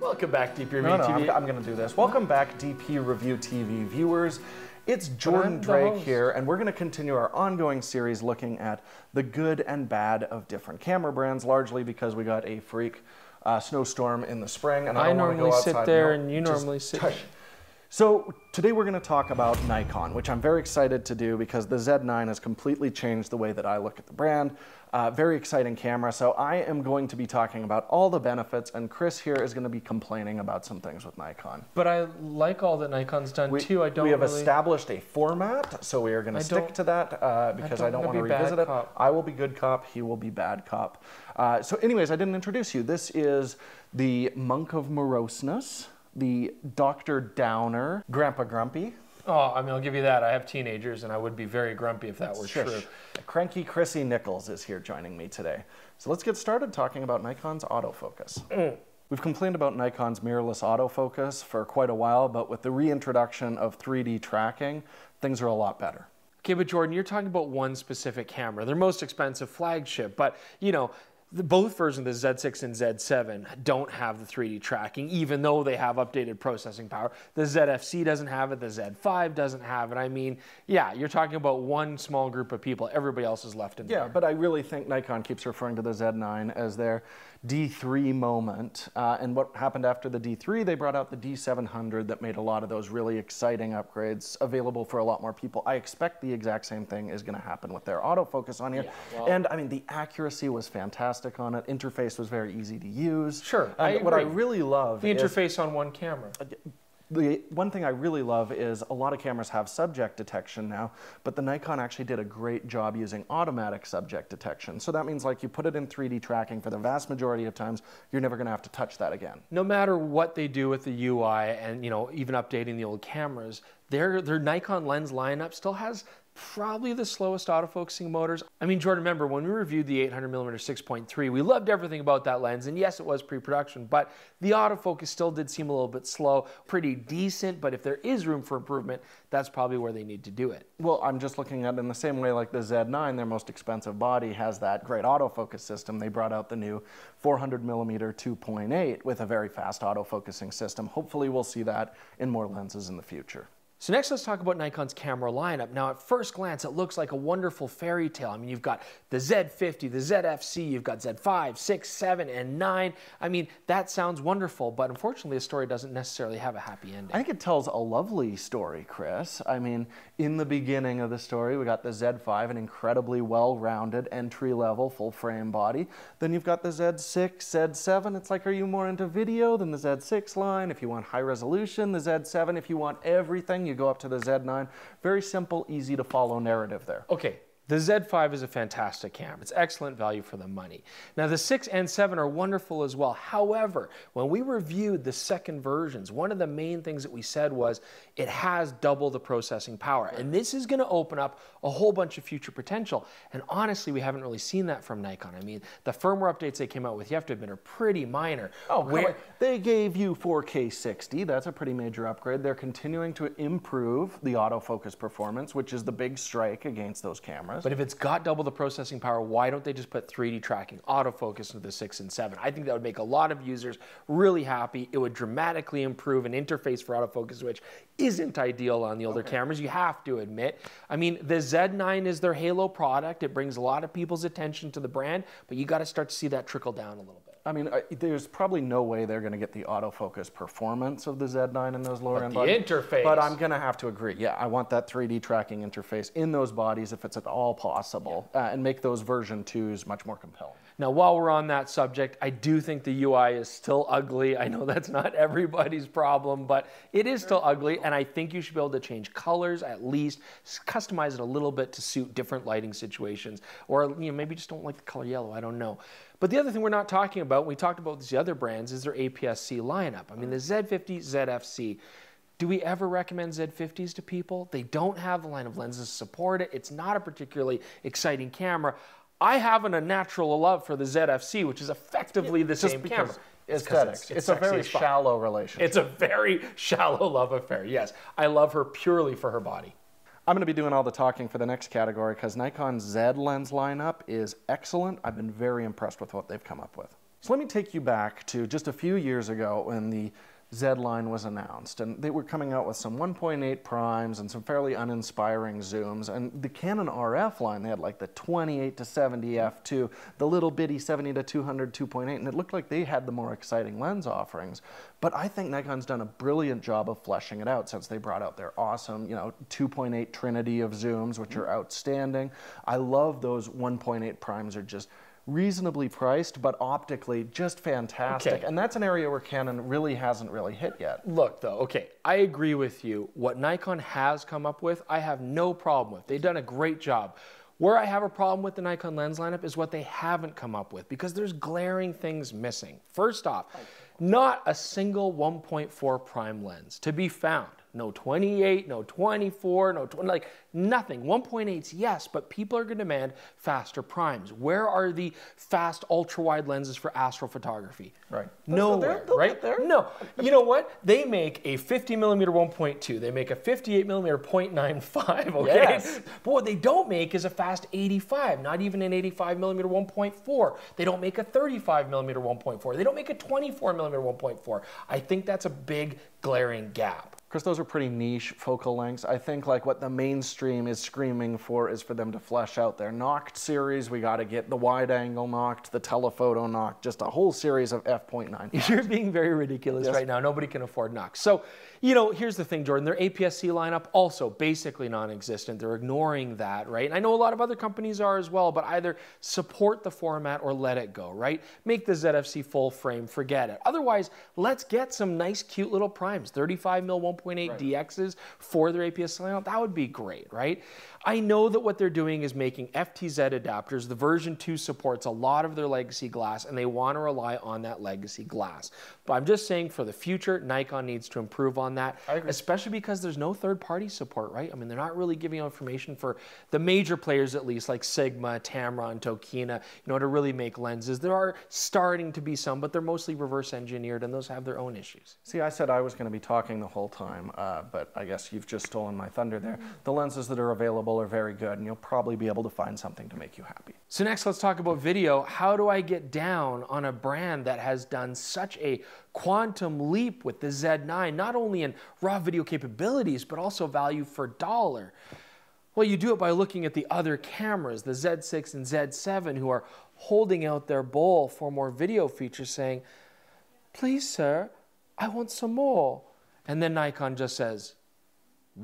Welcome back, DP Review No, no, TV. I'm, I'm going to do this. Welcome back, DP Review TV viewers. It's Jordan Drake here, and we're going to continue our ongoing series looking at the good and bad of different camera brands, largely because we got a freak uh, snowstorm in the spring, and I, I normally go sit there no, and you normally sit. So today we're going to talk about Nikon, which I'm very excited to do because the Z9 has completely changed the way that I look at the brand. Uh, very exciting camera. So I am going to be talking about all the benefits, and Chris here is going to be complaining about some things with Nikon. But I like all that Nikon's done We, too. I don't we have really. established a format, so we are gonna stick to that uh, because I don't don't, wanna want to be revisit it. cop. I will be good cop. He will be bad cop. Uh, so, anyways, I didn't introduce you. This is the Monk of Moroseness, the Doctor Downer, Grandpa Grumpy, oh, I mean, I'll give you that. I have teenagers, and I would be very grumpy if that were Shush. true. Cranky Chrissy Niccolls is here joining me today. So let's get started talking about Nikon's autofocus. Mm. We've complained about Nikon's mirrorless autofocus for quite a while, but with the reintroduction of 3D tracking, things are a lot better. Okay, but Jordan, you're talking about one specific camera, their most expensive flagship. But you know, the, both versions, of the Z6 and Z7, don't have the 3D tracking, even though they have updated processing power. The ZFC doesn't have it. The Z5 doesn't have it. I mean, yeah, you're talking about one small group of people. Everybody else is left in Yeah, there. Yeah, but I really think Nikon keeps referring to the Z9 as their D3 moment. Uh, and what happened after the D3, they brought out the D700 that made a lot of those really exciting upgrades available for a lot more people. I expect the exact same thing is going to happen with their autofocus on here. well- and I mean, the accuracy was fantastic on it. Interface was very easy to use. Sure, And I what I really love The interface on one camera. The one thing I really love is a lot of cameras have subject detection now, but the Nikon actually did a great job using automatic subject detection. So that means like you put it in 3D tracking for the vast majority of times, you're never going to have to touch that again. no matter what they do with the UI and you know even updating the old cameras, their their Nikon lens lineup still has probably the slowest autofocusing motors. I mean, Jordan, remember when we reviewed the 800 mm 6.3, we loved everything about that lens, and yes, it was pre-production, but the autofocus still did seem a little bit slow, pretty decent. But if there is room for improvement, that's probably where they need to do it. Well, I'm just looking at it in the same way like the Z9, their most expensive body, has that great autofocus system. They brought out the new 400 millimeter 2.8 with a very fast autofocusing system. Hopefully, we'll see that in more lenses in the future. So next, let's talk about Nikon's camera lineup. Now, at first glance, it looks like a wonderful fairy tale. I mean, you've got the Z50, the ZFC, you've got Z5, 6, 7, and 9. I mean, that sounds wonderful, but unfortunately, the story doesn't necessarily have a happy ending. I think it tells a lovely story, Chris. I mean, in the beginning of the story, we got the Z5, an incredibly well rounded entry level full frame body. Then you've got the Z6, Z7. It's like, are you more into video than the Z6 line? If you want high resolution, the Z7. If you want everything, you go up to the Z9. Very simple, easy to follow narrative there. Okay, the Z5 is a fantastic camera. It's excellent value for the money. Now, the 6 and 7 are wonderful as well. However, when we reviewed the second versions, one of the main things that we said was it has double the processing power. And this is going to open up a whole bunch of future potential. And honestly, we haven't really seen that from Nikon. I mean, the firmware updates they came out with, you have to admit, are pretty minor. Oh, Where- they gave you 4K 60. That's a pretty major upgrade. They're continuing to improve the autofocus performance, which is the big strike against those cameras. But if it's got double the processing power, why don't they just put 3D tracking, autofocus into the 6 and 7? I think that would make a lot of users really happy. It would dramatically improve an interface for autofocus, which isn't ideal on the older cameras, you have to admit. I mean, the Z9 is their halo product. It brings a lot of people's attention to the brand, but you got to start to see that trickle down a little bit. I mean, I, there's probably no way they're going to get the autofocus performance of the Z9 in those lower end the bodies. interface. But I'm going to have to agree. Yeah, I want that 3D tracking interface in those bodies if it's at all possible, uh, and make those version twos much more compelling. Now, while we're on that subject, I do think the UI is still ugly. I know that's not everybody's problem, but it is still ugly, and I think you should be able to change colors at least, customize it a little bit to suit different lighting situations, or you know maybe just don't like the color yellow. I don't know. But the other thing we're not talking about, we talked about these other brands, is their APS-C lineup. I mean, the Z50, ZFC. Do we ever recommend Z50s to people? They don't have the line of lenses to support it. It's not a particularly exciting camera. I haven't a natural love for the ZFC, which is effectively the same camera. It's 'cause aesthetics. It's, a very shallow relationship. It's a very shallow love affair. Yes, I love her purely for her body. I'm going to be doing all the talking for the next category because Nikon's Z lens lineup is excellent. I've been very impressed with what they've come up with. So let me take you back to just a few years ago when the Z line was announced, and they were coming out with some 1.8 primes and some fairly uninspiring zooms. And the Canon RF line, they had like the 28 to 70 f2, the little bitty 70 to 200 2.8, and it looked like they had the more exciting lens offerings. But I think Nikon's done a brilliant job of fleshing it out since they brought out their awesome, you know, 2.8 trinity of zooms, which are outstanding. I love those 1.8 primes are just reasonably priced, but optically just fantastic. Okay. And that's an area where Canon really hasn't really hit yet. Look, though, okay, I agree with you. What Nikon has come up with, I have no problem with. They've done a great job. Where I have a problem with the Nikon lens lineup is what they haven't come up with because there's glaring things missing. First off, not a single 1.4 prime lens to be found. No 28, no 24, no 20, like nothing. 1.8s, yes, but people are going to demand faster primes. Where are the fast ultra wide lenses for astrophotography? Right. Nowhere, they'll right? get there. No. You know what? They make a 50 millimeter 1.2. They make a 58 millimeter 0.95. Okay. Yes. But what they don't make is a fast 85. Not even an 85 millimeter 1.4. They don't make a 35 millimeter 1.4. They don't make a 24 millimeter 1.4. I think that's a big glaring gap. Chris, those are pretty niche focal lengths. I think like what the mainstream is screaming for is for them to flesh out their Noct series. We got to get the wide angle Noct, the telephoto Noct, just a whole series of f.9. You're being very ridiculous right now. Nobody can afford Nocts. So, you know, here's the thing, Jordan. Their APS-C lineup also basically non-existent. They're ignoring that, right? And I know a lot of other companies are as well, but either support the format or let it go, right? Make the ZFC full frame, forget it. Otherwise, let's get some nice, cute little primes, 35 mil 1.8 DXs for their APS-C lineup. That would be great, right? I know that what they're doing is making FTZ adapters. The version 2 supports a lot of their legacy glass, and they want to rely on that legacy glass. But I'm just saying for the future, Nikon needs to improve on that, especially because there's no third party support, right? I mean, they're not really giving information for the major players, at least, like Sigma, Tamron, Tokina, you know, to really make lenses. There are starting to be some, but they're mostly reverse engineered, and those have their own issues. See, I said I was going to be talking the whole time, uh, but I guess you've just stolen my thunder there. The lenses that are available are very good, and you'll probably be able to find something to make you happy. So next, let's talk about video. How do I get down on a brand that has done such a quantum leap with the Z9, not only in raw video capabilities, but also value for dollar? Well, you do it by looking at the other cameras, the Z6 and Z7, who are holding out their bowl for more video features, saying, Please, sir, I want some more. And then Nikon just says,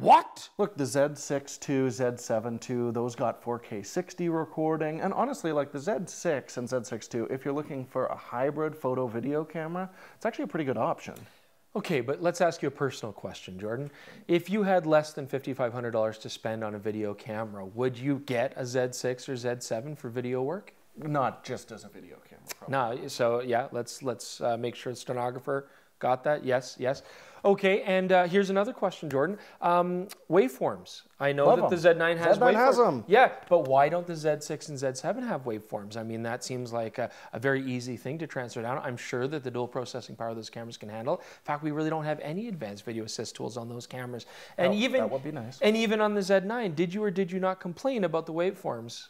What? Look, the Z6 II, Z7 II, those got 4K 60 recording. And honestly, like the Z6 and Z6 II, if you're looking for a hybrid photo video camera, it's actually a pretty good option. Okay, but let's ask you a personal question, Jordan. If you had less than $5,500 to spend on a video camera, would you get a Z6 or Z7 for video work? Not just as a video camera. Probably. No, so yeah, let's let's uh, make sure the stenographer got that. Yes, yes. Okay, and uh, here's another question, Jordan. Um, waveforms. I know Love that the Z9 has Z9 waveforms. has 'em. Yeah, but why don't the Z6 and Z7 have waveforms? I mean, that seems like a, a very easy thing to transfer down. I'm sure that the dual processing power of those cameras can handle. In fact, we really don't have any advanced video assist tools on those cameras. And That- even that would be nice. And even on the Z9, did you or did you not complain about the waveforms?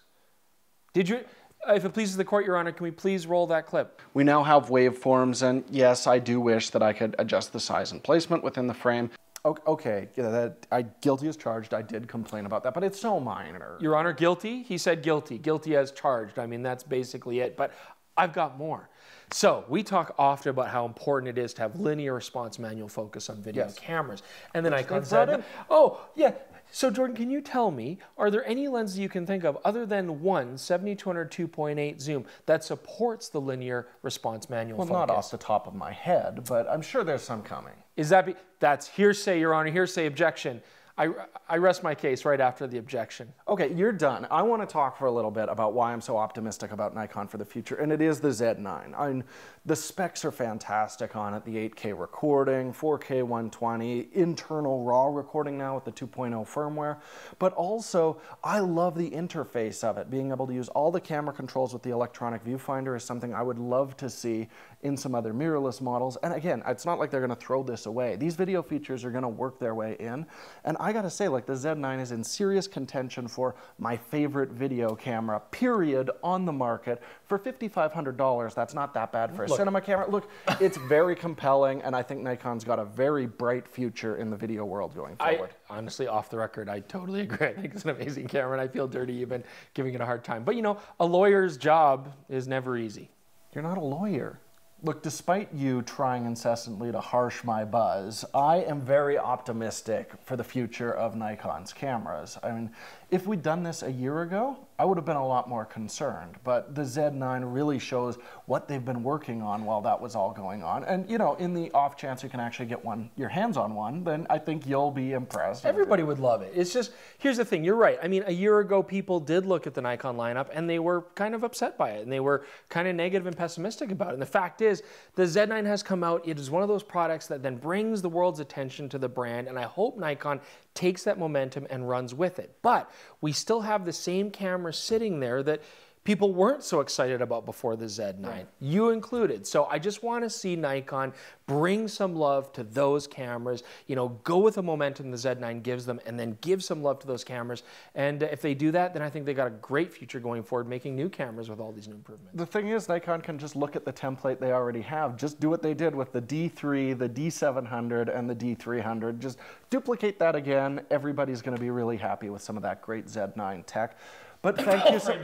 Did you? If it pleases the court, Your Honor, can we please roll that clip? We now have waveforms, and yes, I do wish that I could adjust the size and placement within the frame. O- Okay, yeah, that I guilty as charged. I did complain about that, but it's so minor. Your Honor, guilty? He said guilty. Guilty as charged. I mean, that's basically it. But I've got more. So we talk often about how important it is to have linear response manual focus on video Yes. cameras. And then I they've brought in. Oh, yeah. So Jordan, can you tell me, are there any lenses you can think of other than one 7200 2.8 zoom that supports the linear response manual well, focus? not off the top of my head, but I'm sure there's some coming. Is that be, that's hearsay, Your Honor, hearsay objection. I, I rest my case right after the objection. Okay, you're done. I want to talk for a little bit about why I'm so optimistic about Nikon for the future, and it is the Z9. I mean, the specs are fantastic on it. The 8K recording, 4K 120, internal RAW recording now with the 2.0 firmware, but also I love the interface of it. Being able to use all the camera controls with the electronic viewfinder is something I would love to see in some other mirrorless models. And again, it's not like they're going to throw this away. These video features are going to work their way in, and I gotta say, like the Z9 is in serious contention for my favorite video camera, period, on the market for $5,500. That's not that bad for a Look. cinema camera. Look, it's very compelling, and I think Nikon's got a very bright future in the video world going I forward. honestly, off the record, I totally agree. I think it's an amazing camera, and I feel dirty even giving it a hard time. But you know, a lawyer's job is never easy. You're not a lawyer. Look, despite you trying incessantly to harsh my buzz, I am very optimistic for the future of Nikon's cameras. I mean, if we'd done this a year ago, I would have been a lot more concerned. But the Z9 really shows what they've been working on while that was all going on. And, you know, in the off chance you can actually get one, your hands on one, then I think you'll be impressed. Everybody would love it. It's just, here's the thing, you're right. I mean, a year ago, people did look at the Nikon lineup and they were kind of upset by it and they were kind of negative and pessimistic about it. And the fact is, the Z9 has come out. It is one of those products that then brings the world's attention to the brand. And I hope Nikon takes that momentum and runs with it. But we still have the same camera sitting there that people weren't so excited about before the Z9, you included. So I just want to see Nikon bring some love to those cameras, you know, go with the momentum the Z9 gives them and then give some love to those cameras. And if they do that, then I think they got a great future going forward making new cameras with all these new improvements. The thing is, Nikon can just look at the template they already have. Just do what they did with the D3, the D700, and the D300. Just duplicate that again. Everybody's going to be really happy with some of that great Z9 tech. But thank you so,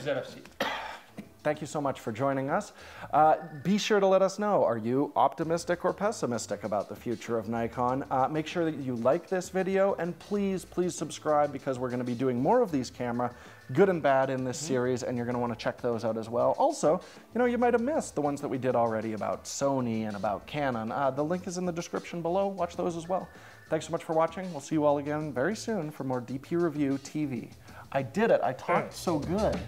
thank you so much for joining us. Uh, be sure to let us know, are you optimistic or pessimistic about the future of Nikon? Uh, make sure that you like this video and please, please subscribe because we're gonna be doing more of these camera, good and bad in this series and you're gonna wanna check those out as well. Also, you know, you might have missed the ones that we did already about Sony and about Canon. Uh, the link is in the description below, watch those as well. Thanks so much for watching. We'll see you all again very soon for more DP Review TV. I did it, I talked so good.